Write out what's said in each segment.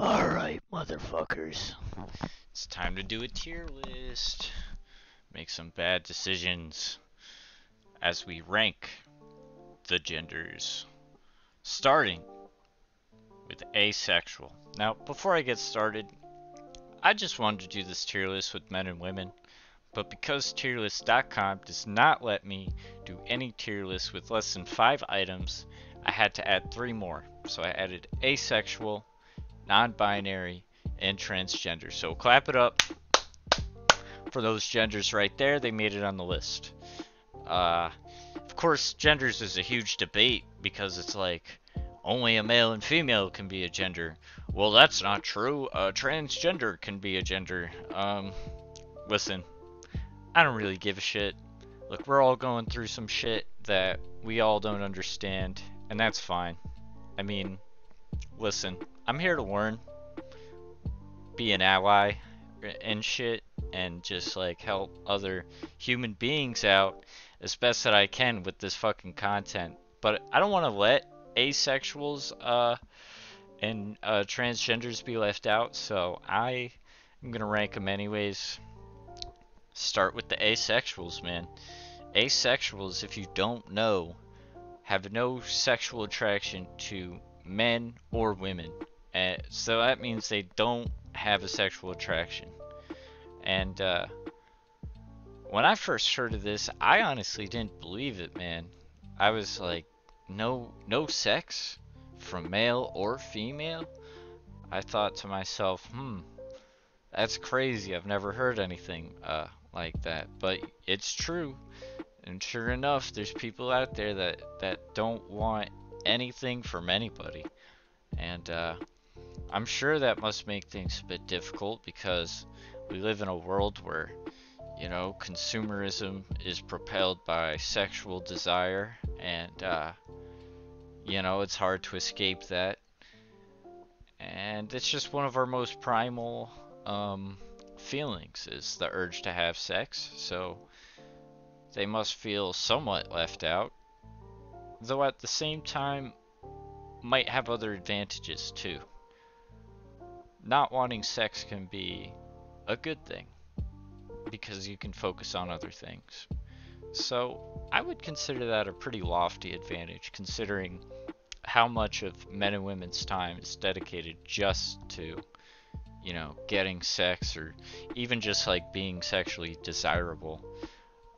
Alright, motherfuckers. It's time to do a tier list. Make some bad decisions as we rank the genders. Starting with asexual. Now, before I get started, I just wanted to do this tier list with men and women. But because tierlist.com does not let me do any tier list with less than five items, I had to add three more. So I added asexual, non-binary, and transgender. So clap it up for those genders right there. They made it on the list. Uh, of course, genders is a huge debate because it's like only a male and female can be a gender. Well, that's not true. A transgender can be a gender. Um, listen, I don't really give a shit. Look, we're all going through some shit that we all don't understand, and that's fine. I mean, listen, I'm here to learn, be an ally, and shit, and just like help other human beings out as best that I can with this fucking content. But I don't want to let asexuals uh, and uh, transgenders be left out, so I am gonna rank them anyways. Start with the asexuals, man. Asexuals, if you don't know, have no sexual attraction to men or women. And so that means they don't have a sexual attraction. And uh, when I first heard of this, I honestly didn't believe it, man. I was like, no, no sex from male or female. I thought to myself, hmm, that's crazy. I've never heard anything uh, like that, but it's true. And sure enough, there's people out there that that don't want anything from anybody, and uh, I'm sure that must make things a bit difficult because we live in a world where, you know, consumerism is propelled by sexual desire, and, uh, you know, it's hard to escape that. And it's just one of our most primal um, feelings is the urge to have sex, so they must feel somewhat left out. Though at the same time, might have other advantages too not wanting sex can be a good thing because you can focus on other things. So I would consider that a pretty lofty advantage considering how much of men and women's time is dedicated just to, you know, getting sex or even just like being sexually desirable.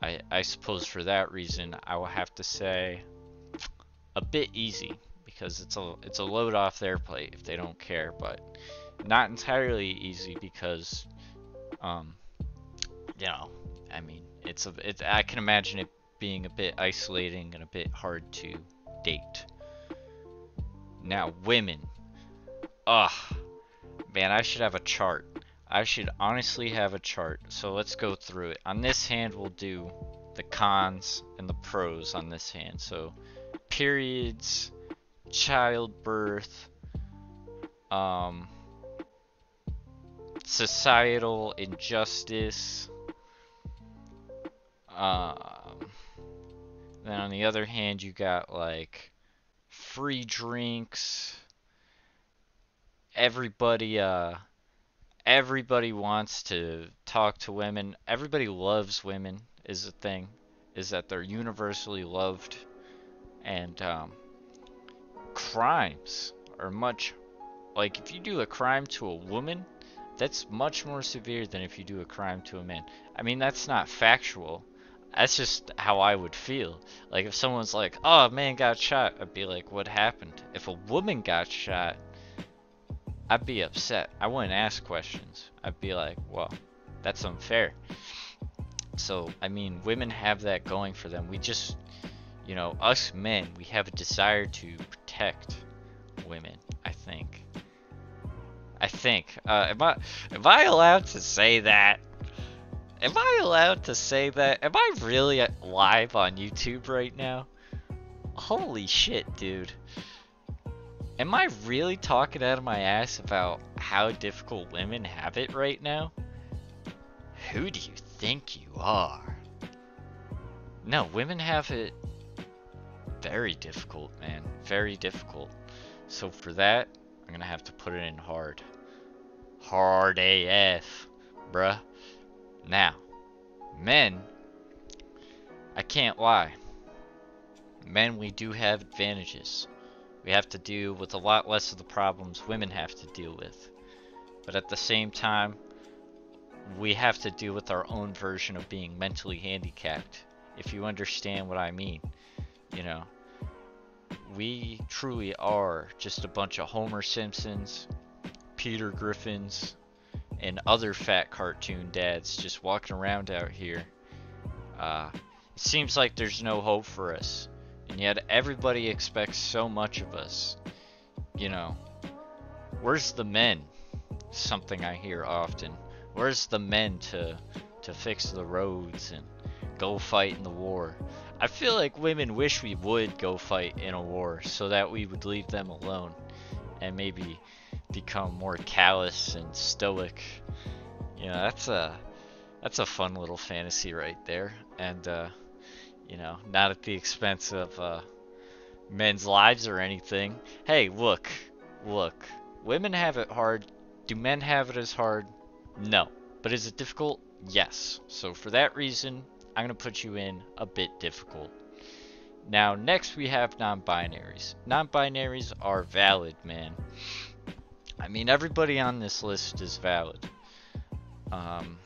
I, I suppose for that reason I will have to say a bit easy because it's a it's a load off their plate if they don't care, but not entirely easy because, um, you know, I mean, it's a, it, I can imagine it being a bit isolating and a bit hard to date. Now, women. Ugh. Man, I should have a chart. I should honestly have a chart. So let's go through it. On this hand, we'll do the cons and the pros on this hand. So, periods, childbirth, um, societal injustice. Um, then on the other hand, you got like free drinks. Everybody, uh, everybody wants to talk to women. Everybody loves women is the thing, is that they're universally loved, and um, crimes are much like if you do a crime to a woman that's much more severe than if you do a crime to a man. I mean, that's not factual. That's just how I would feel. Like, if someone's like, oh, a man got shot, I'd be like, what happened? If a woman got shot, I'd be upset. I wouldn't ask questions. I'd be like, well, that's unfair. So, I mean, women have that going for them. We just, you know, us men, we have a desire to protect women, I think. I think. Uh, am I am I allowed to say that? Am I allowed to say that? Am I really live on YouTube right now? Holy shit, dude. Am I really talking out of my ass about how difficult women have it right now? Who do you think you are? No, women have it very difficult, man. Very difficult. So for that, I'm gonna have to put it in hard. Hard AF, bruh. Now, men, I can't lie. Men, we do have advantages. We have to deal with a lot less of the problems women have to deal with. But at the same time, we have to deal with our own version of being mentally handicapped. If you understand what I mean. You know, we truly are just a bunch of Homer Simpsons, Peter Griffins, and other fat cartoon dads just walking around out here. Uh, it seems like there's no hope for us, and yet everybody expects so much of us. You know, where's the men? Something I hear often. Where's the men to to fix the roads and go fight in the war? I feel like women wish we would go fight in a war so that we would leave them alone and maybe become more callous and stoic. You know, that's a that's a fun little fantasy right there, and uh, you know, not at the expense of uh, men's lives or anything. Hey, look, look, women have it hard. Do men have it as hard? No. But is it difficult? Yes. So for that reason, I'm going to put you in a bit difficult. Now, next we have non-binaries. Non-binaries are valid, man. I mean, everybody on this list is valid. Um,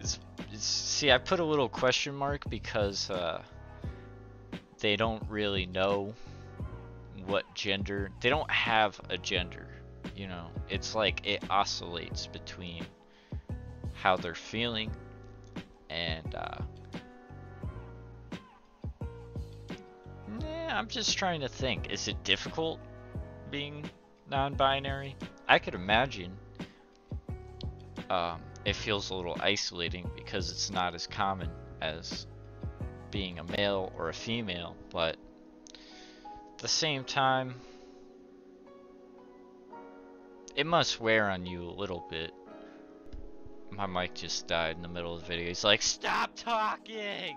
it's, it's, see, I put a little question mark because uh, they don't really know what gender. They don't have a gender. You know, it's like it oscillates between how they're feeling and uh, I'm just trying to think. Is it difficult being non-binary? I could imagine um, it feels a little isolating because it's not as common as being a male or a female, but at the same time, it must wear on you a little bit. My mic just died in the middle of the video. He's like, stop talking!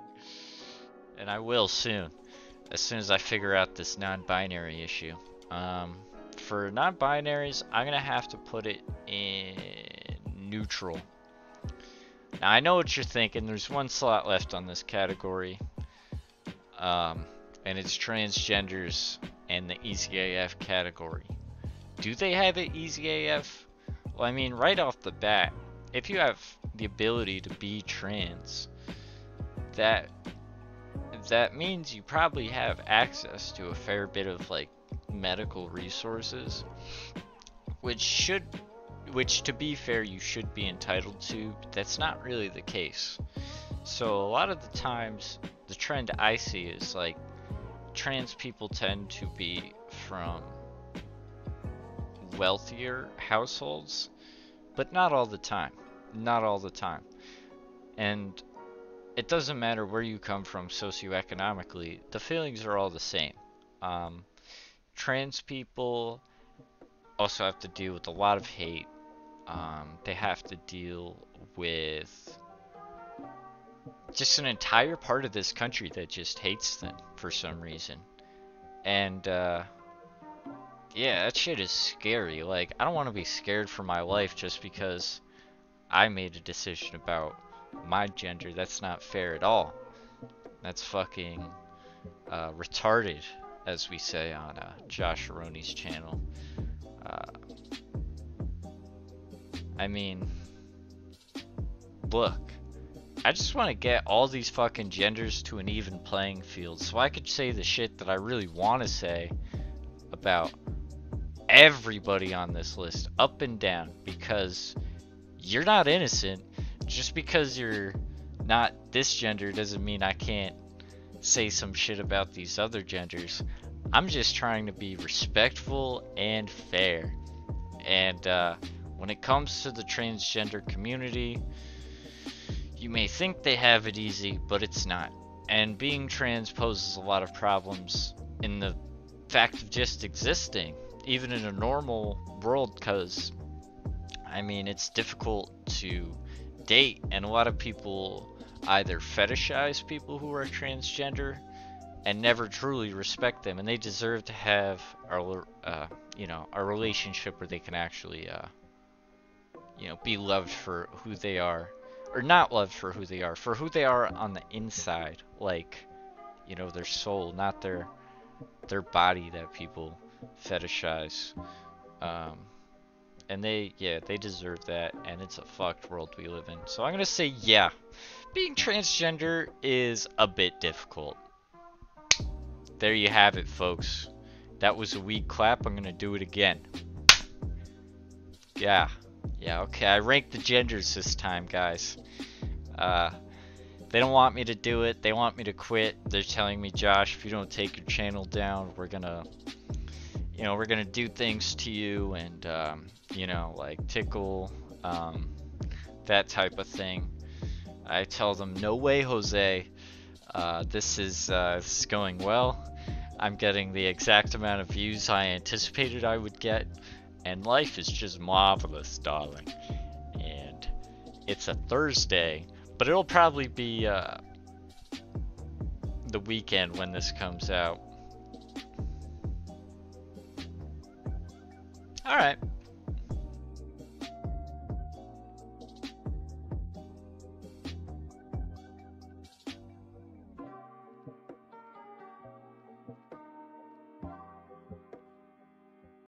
And I will soon. As soon as I figure out this non-binary issue. Um, for non-binaries, I'm going to have to put it in neutral. Now, I know what you're thinking. There's one slot left on this category. Um, and it's transgenders and the Easy AF category. Do they have Easy AF? Well, I mean, right off the bat, if you have the ability to be trans, that that means you probably have access to a fair bit of like medical resources, which should, which to be fair, you should be entitled to. But that's not really the case. So a lot of the times, the trend I see is like trans people tend to be from wealthier households, but not all the time. Not all the time. And it doesn't matter where you come from socioeconomically, the feelings are all the same. Um, trans people also have to deal with a lot of hate. Um, they have to deal with just an entire part of this country that just hates them for some reason. And, uh, yeah, that shit is scary. Like, I don't want to be scared for my life just because I made a decision about my gender. That's not fair at all. That's fucking uh, retarded, as we say on uh, Josheroni's channel. Uh, I mean, look, I just want to get all these fucking genders to an even playing field so I could say the shit that I really want to say about everybody on this list, up and down, because you're not innocent. Just because you're not this gender doesn't mean I can't say some shit about these other genders. I'm just trying to be respectful and fair. And uh, when it comes to the transgender community, you may think they have it easy, but it's not. And being trans poses a lot of problems in the fact of just existing, even in a normal world, because, I mean, it's difficult to date, and a lot of people either fetishize people who are transgender and never truly respect them, and they deserve to have our, uh, you know, a relationship where they can actually, uh, you know, be loved for who they are, or not loved for who they are, for who they are on the inside, like, you know, their soul, not their their body that people fetishize. Um, and they, yeah, they deserve that, and it's a fucked world we live in. So I'm gonna say, yeah, being transgender is a bit difficult. There you have it, folks. That was a weak clap. I'm gonna do it again. Yeah, yeah, okay. I ranked the genders this time, guys. Uh, they don't want me to do it. They want me to quit. They're telling me, Josh, if you don't take your channel down, we're gonna, you know, we're gonna do things to you and, um, you know, like tickle, um, that type of thing. I tell them, no way, Jose. Uh, this is uh, this is going well. I'm getting the exact amount of views I anticipated I would get, and life is just marvelous, darling. And it's a Thursday, but it'll probably be uh, the weekend when this comes out. Alright.